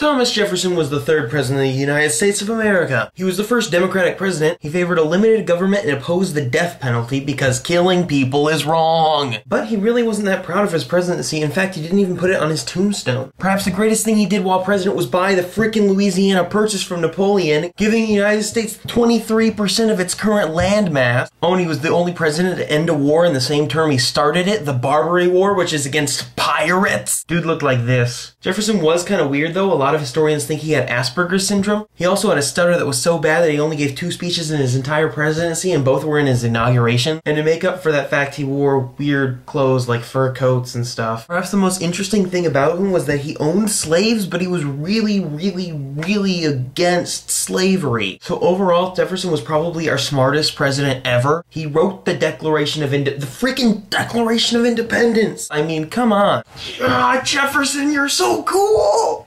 Thomas Jefferson was the third president of the United States of America. He was the first Democratic president. He favored a limited government and opposed the death penalty because killing people is wrong. But he really wasn't that proud of his presidency. In fact, he didn't even put it on his tombstone. Perhaps the greatest thing he did while president was buy the frickin' Louisiana Purchase from Napoleon, giving the United States 23% of its current land mass. Oh, and he was the only president to end a war in the same term he started it, the Barbary War, which is against pirates. Dude looked like this. Jefferson was kind of weird though. A lot of historians think he had Asperger's syndrome. He also had a stutter that was so bad that he only gave two speeches in his entire presidency and both were in his inauguration. And to make up for that fact, he wore weird clothes like fur coats and stuff. Perhaps the most interesting thing about him was that he owned slaves, but he was really, really, really against slavery. So overall, Jefferson was probably our smartest president ever. He wrote the Declaration of Inde- the freaking Declaration of Independence. I mean, come on. Ah, Jefferson, you're so cool!